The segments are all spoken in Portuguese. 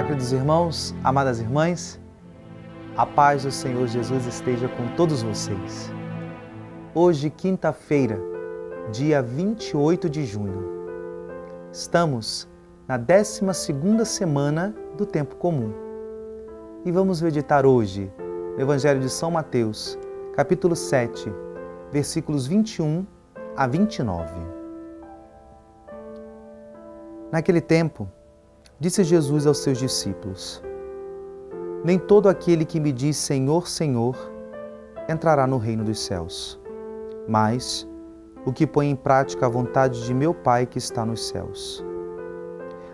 Olá, queridos irmãos, amadas irmãs, a paz do Senhor Jesus esteja com todos vocês. Hoje, quinta-feira, dia 28 de junho, estamos na 12 semana do tempo comum e vamos meditar hoje no Evangelho de São Mateus, capítulo 7, versículos 21 a 29. Naquele tempo, Disse Jesus aos seus discípulos: Nem todo aquele que me diz Senhor, Senhor entrará no reino dos céus, mas o que põe em prática a vontade de meu Pai que está nos céus.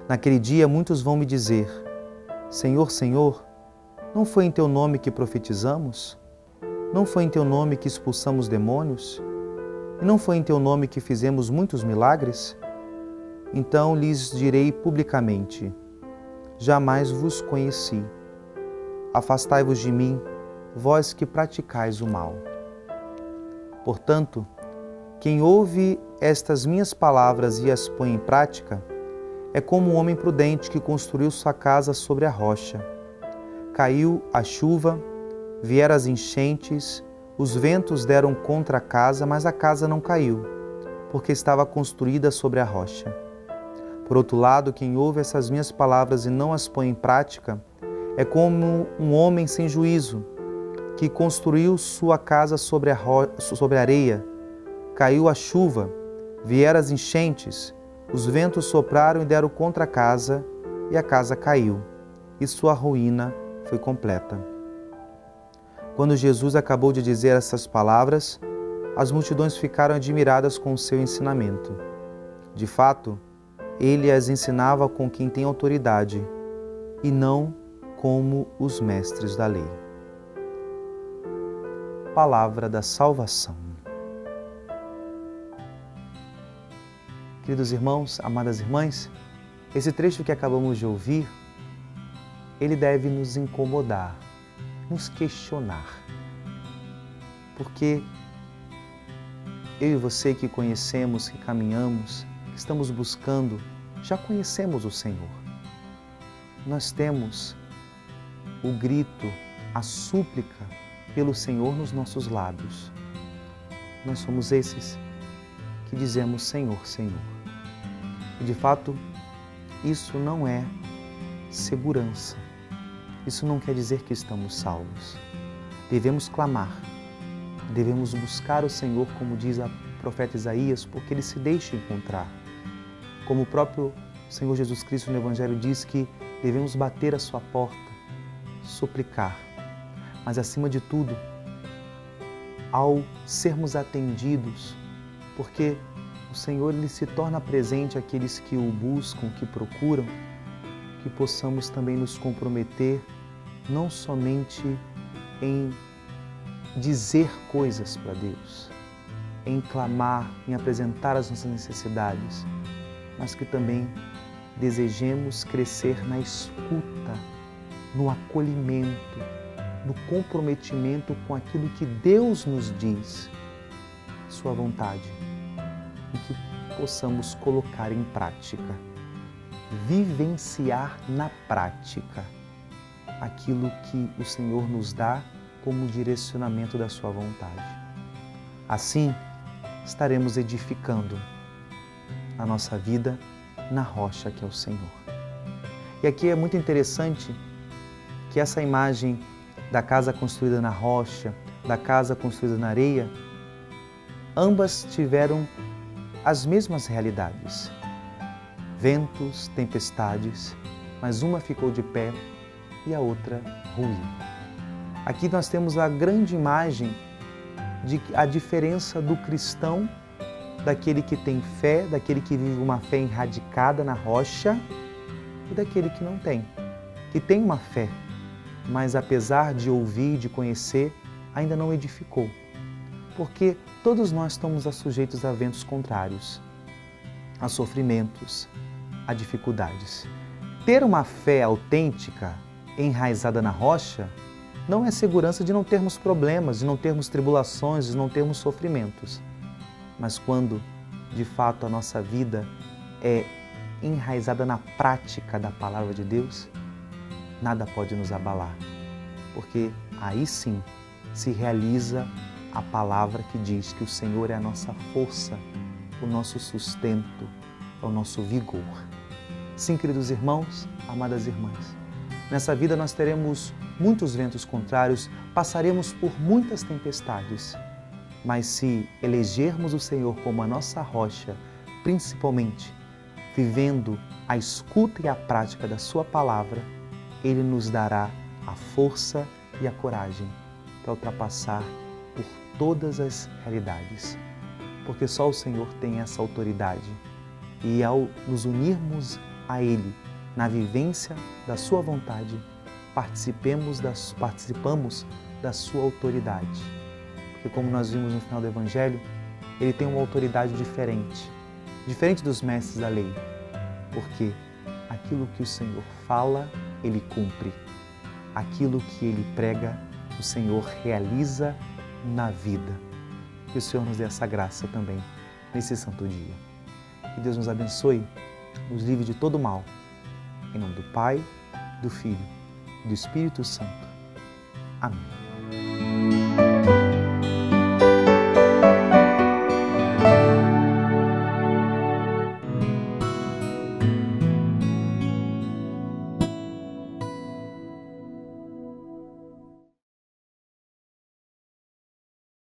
Naquele dia muitos vão me dizer: Senhor, Senhor, não foi em teu nome que profetizamos? Não foi em teu nome que expulsamos demônios? E não foi em teu nome que fizemos muitos milagres? Então lhes direi publicamente: Jamais vos conheci. Afastai-vos de mim, vós que praticais o mal. Portanto, quem ouve estas minhas palavras e as põe em prática, é como um homem prudente que construiu sua casa sobre a rocha. Caiu a chuva, vieram as enchentes, os ventos deram contra a casa, mas a casa não caiu, porque estava construída sobre a rocha. Por outro lado, quem ouve essas minhas palavras e não as põe em prática é como um homem sem juízo que construiu sua casa sobre a, sobre areia. Caiu a chuva, vieram as enchentes, os ventos sopraram e deram contra a casa, e a casa caiu, e sua ruína foi completa. Quando Jesus acabou de dizer essas palavras, as multidões ficaram admiradas com o seu ensinamento. De fato, ele as ensinava com quem tem autoridade e não como os mestres da lei. Palavra da salvação. Queridos irmãos, amadas irmãs, esse trecho que acabamos de ouvir, ele deve nos incomodar, nos questionar. Porque eu e você que conhecemos, que caminhamos, estamos buscando, já conhecemos o Senhor. Nós temos o grito, a súplica pelo Senhor nos nossos lábios. Nós somos esses que dizemos Senhor, Senhor. E de fato, isso não é segurança. Isso não quer dizer que estamos salvos. Devemos clamar, devemos buscar o Senhor, como diz a profeta Isaías, porque ele se deixa encontrar. Como o próprio Senhor Jesus Cristo no Evangelho diz que devemos bater a sua porta, suplicar, mas acima de tudo, ao sermos atendidos, porque o Senhor ele se torna presente àqueles que o buscam, que procuram, que possamos também nos comprometer não somente em dizer coisas para Deus, em clamar, em apresentar as nossas necessidades, mas que também desejemos crescer na escuta, no acolhimento, no comprometimento com aquilo que Deus nos diz, Sua vontade, e que possamos colocar em prática, vivenciar na prática aquilo que o Senhor nos dá como direcionamento da Sua vontade. Assim, estaremos edificando a nossa vida na rocha que é o Senhor. E aqui é muito interessante que essa imagem da casa construída na rocha, da casa construída na areia, ambas tiveram as mesmas realidades. Ventos, tempestades, mas uma ficou de pé e a outra ruiu. Aqui nós temos a grande imagem de a diferença do cristão daquele que tem fé, daquele que vive uma fé enradicada na rocha e daquele que não tem, que tem uma fé, mas apesar de ouvir, de conhecer, ainda não edificou. Porque todos nós estamos sujeitos a ventos contrários, a sofrimentos, a dificuldades. Ter uma fé autêntica, enraizada na rocha, não é segurança de não termos problemas, de não termos tribulações, de não termos sofrimentos. Mas quando de fato a nossa vida é enraizada na prática da palavra de Deus, nada pode nos abalar, porque aí sim se realiza a palavra que diz que o Senhor é a nossa força, o nosso sustento, o nosso vigor. Sim, queridos irmãos, amadas irmãs, nessa vida nós teremos muitos ventos contrários, passaremos por muitas tempestades, mas se elegermos o Senhor como a nossa rocha, principalmente vivendo a escuta e a prática da Sua palavra, Ele nos dará a força e a coragem para ultrapassar por todas as realidades. Porque só o Senhor tem essa autoridade. E ao nos unirmos a Ele na vivência da Sua vontade, participemos participamos da Sua autoridade. Porque, como nós vimos no final do Evangelho, Ele tem uma autoridade diferente diferente dos mestres da lei, porque aquilo que o Senhor fala, ele cumpre. Aquilo que ele prega, o Senhor realiza na vida. Que o Senhor nos dê essa graça também nesse santo dia. Que Deus nos abençoe, nos livre de todo mal. Em nome do Pai, do Filho e do Espírito Santo. Amém.